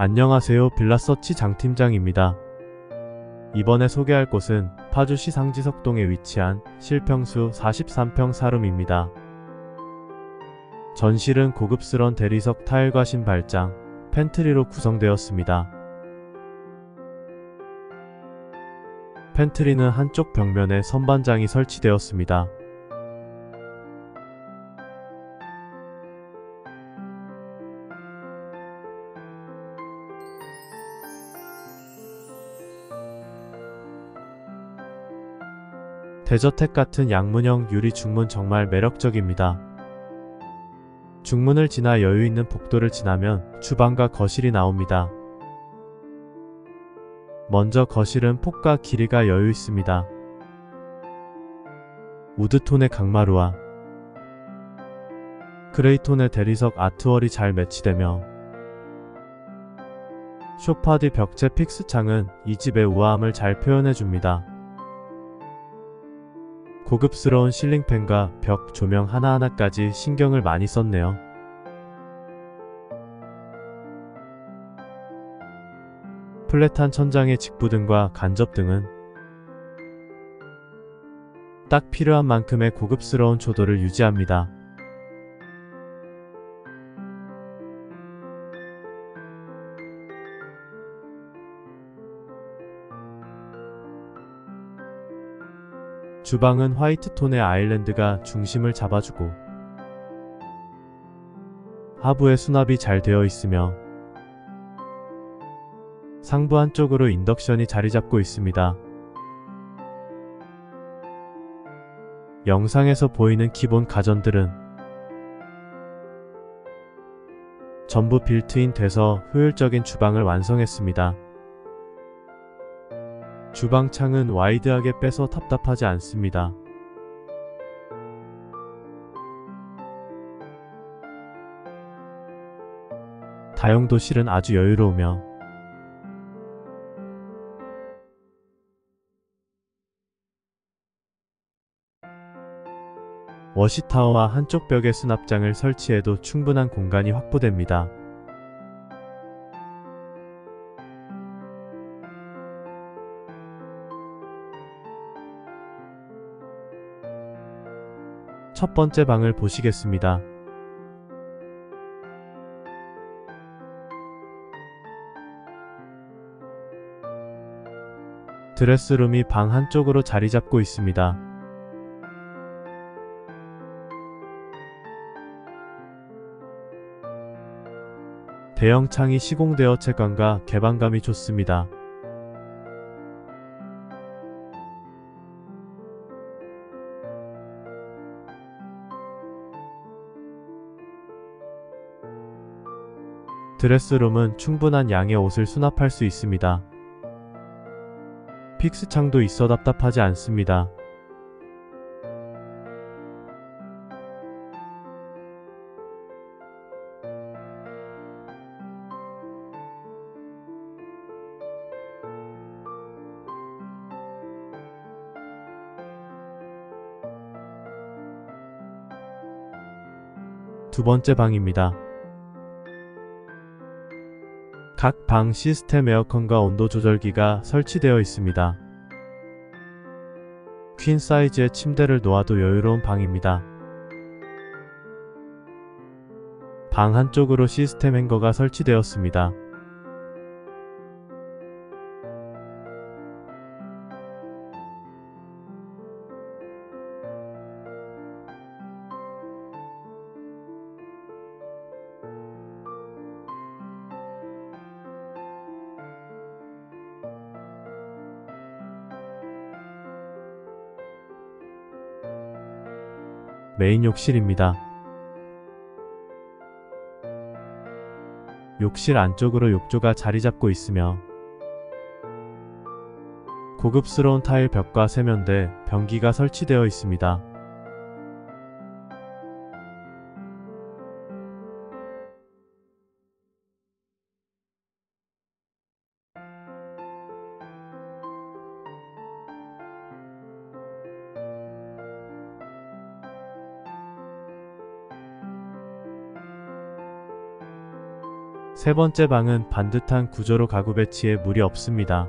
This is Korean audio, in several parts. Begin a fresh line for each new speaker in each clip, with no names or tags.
안녕하세요. 빌라서치 장팀장입니다. 이번에 소개할 곳은 파주시 상지석동에 위치한 실평수 43평 사룸입니다. 전실은 고급스런 대리석 타일과 신발장, 팬트리로 구성되었습니다. 팬트리는 한쪽 벽면에 선반장이 설치되었습니다. 대저택 같은 양문형 유리 중문 정말 매력적입니다. 중문을 지나 여유 있는 복도를 지나면 주방과 거실이 나옵니다. 먼저 거실은 폭과 길이가 여유 있습니다. wood톤의 강마루와 gray톤의 대리석 art wall이 잘 매치되며 소파 뒤 벽체 fix 창은 이 집의 우아함을 잘 표현해줍니다. 고급스러운 실링팬과 벽 조명 하나하나까지 신경을 많이 썼네요. 플랫한 천장의 직부등과 간접등은 딱 필요한 만큼의 고급스러운 조도를 유지합니다. 주방은 화이트 톤의 island가 중심을 잡아주고 하부에 수납이 잘 되어 있으며 상부 한쪽으로 인덕션이 자리 잡고 있습니다. 영상에서 보이는 기본 가전들은 전부 빌트인 돼서 효율적인 주방을 완성했습니다. 주방 창은 wide하게 빼서 답답하지 않습니다. 다용도실은 아주 여유로우며 워시타워와 한쪽 벽에 수납장을 설치해도 충분한 공간이 확보됩니다. 첫 번째 방을 보시겠습니다. 드레스룸이 방 한쪽으로 자리 잡고 있습니다. 대형 창이 시공되어 채광과 개방감이 좋습니다. 드레스룸은 충분한 양의 옷을 수납할 수 있습니다. 픽스 창도 있어 답답하지 않습니다. 두 번째 방입니다. 각 방 시스템 에어컨과 온도 조절기가 설치되어 있습니다. 퀸 사이즈의 침대를 놓아도 여유로운 방입니다. 방 한쪽으로 시스템 행거가 설치되었습니다. 메인 욕실입니다. 욕실 안쪽으로 욕조가 자리 잡고 있으며 고급스러운 타일 벽과 세면대, 변기가 설치되어 있습니다. 세 번째 방은 반듯한 구조로 가구 배치에 무리 없습니다.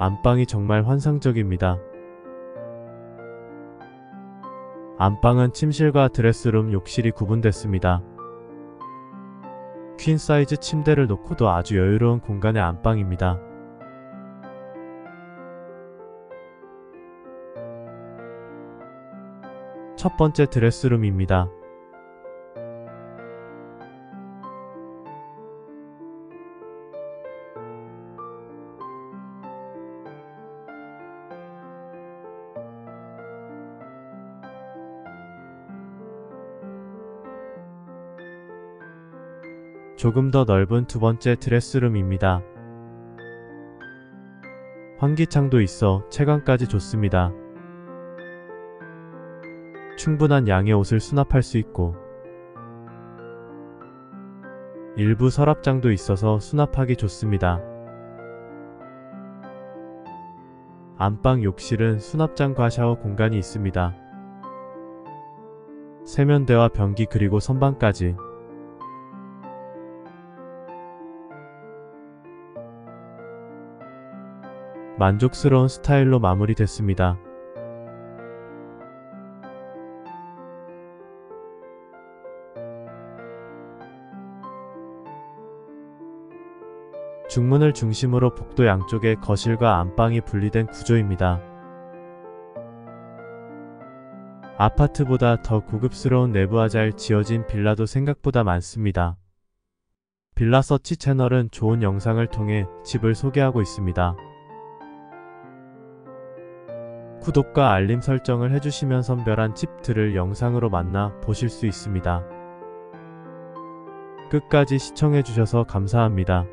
안방이 정말 환상적입니다. 안방은 침실과 드레스룸, 욕실이 구분됐습니다. 퀸 사이즈 침대를 놓고도 아주 여유로운 공간의 안방입니다. 첫 번째 드레스룸입니다. 조금 더 넓은 두 번째 드레스룸입니다. 환기창도 있어 채광까지 좋습니다. 충분한 양의 옷을 수납할 수 있고 일부 서랍장도 있어서 수납하기 좋습니다. 안방 욕실은 수납장과 샤워 공간이 있습니다. 세면대와 변기 그리고 선반까지 만족스러운 스타일로 마무리됐습니다. 중문을 중심으로 복도 양쪽에 거실과 안방이 분리된 구조입니다. 아파트보다 더 고급스러운 내부와 잘 지어진 빌라도 생각보다 많습니다. 빌라 서치 채널은 좋은 영상을 통해 집을 소개하고 있습니다. 구독과 알림 설정을 해주시면 선별한 집들을 영상으로 만나 보실 수 있습니다. 끝까지 시청해주셔서 감사합니다.